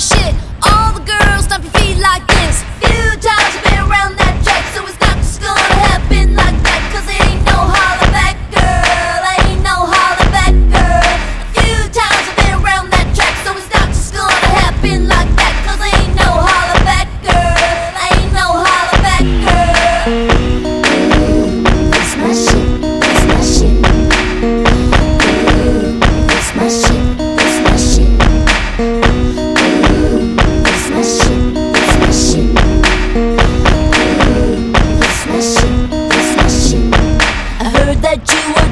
shit. All the girls stomp your feet like this.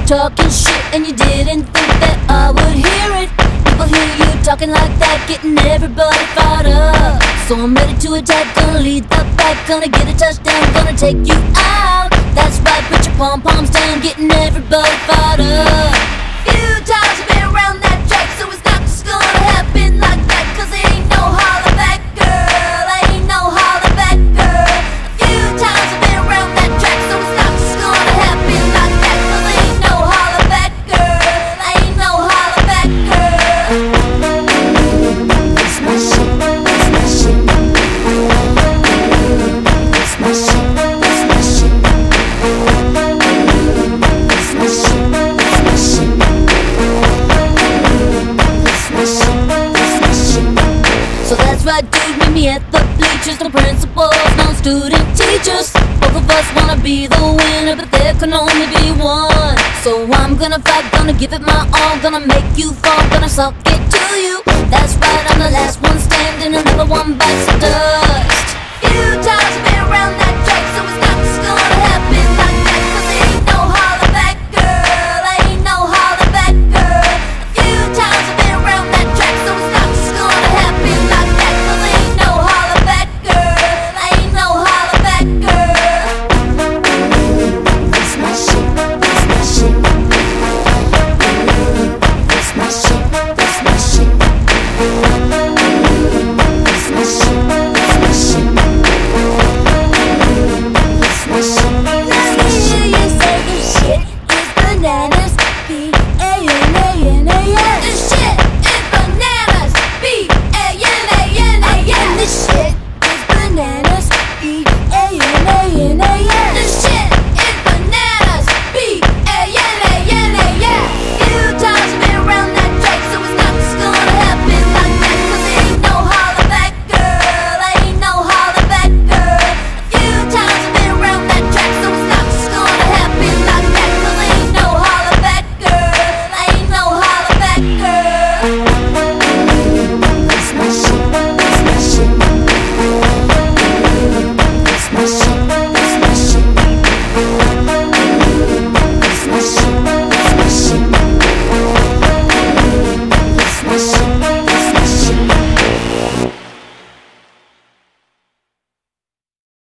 Talking shit and you didn't think that I would hear it. People hear you talking like that, getting everybody fired up. So I'm ready to attack, gonna lead the pack, gonna get a touchdown, gonna take you out. That's right, put your pom poms down, getting everybody fired up. Right, dude, meet me at the bleachers. No principals, no student teachers. Both of us wanna be the winner, but there can only be one. So I'm gonna fight, gonna give it my all, gonna make you fall, gonna suck it to you. That's right, I'm the last one standing, another one bites the dust.